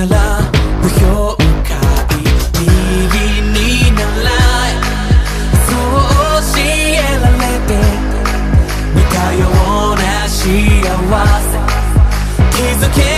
なら評価。右に習い。そう教えられて。似たような幸せ。気づけ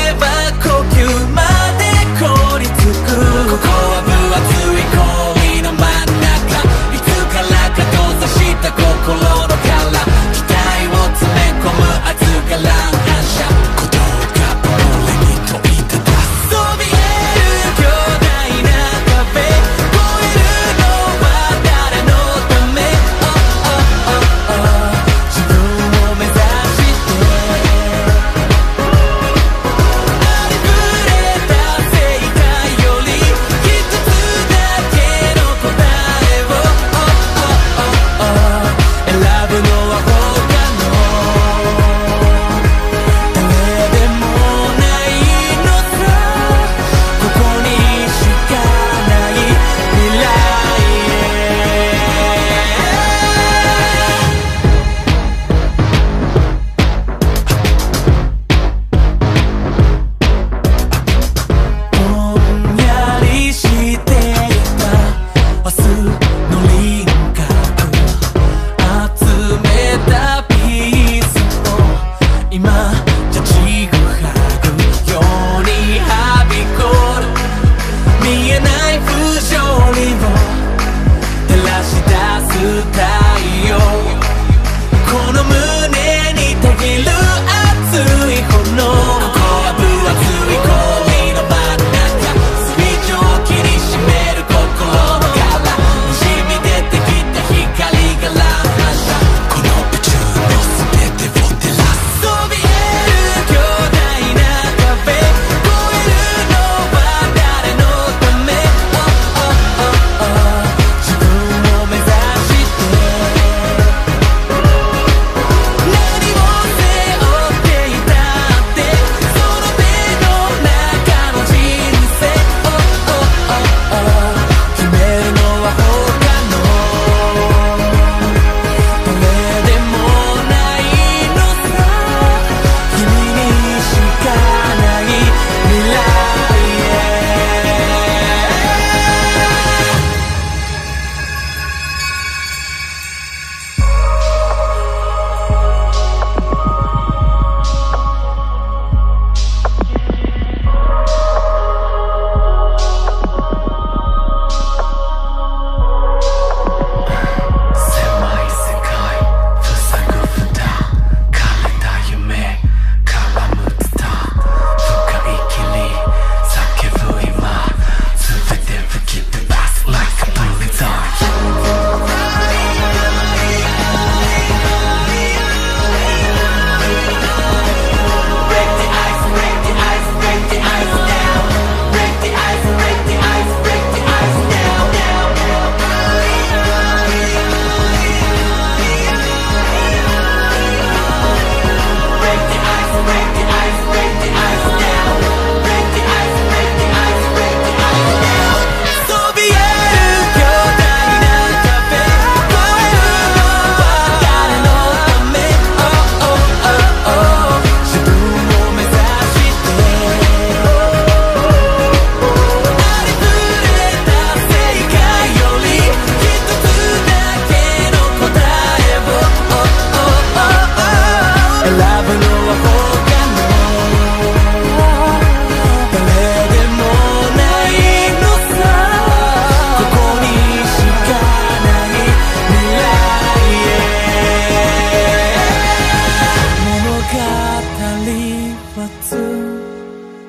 はつ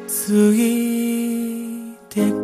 ついてく。